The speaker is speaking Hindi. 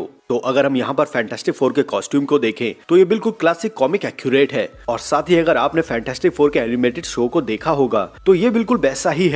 तो अगर हम यहाँ पर फैंटेस्टिक फोर के कॉस्ट्यूम को देखें तो ये बिल्कुल क्लासिक कॉमिक एक्यूरेट है। और साथ ही अगर आपने फैंटेस्टिक फोर के एनिमेटेड शो को देखा होगा तो ये बिल्कुल वैसा ही है।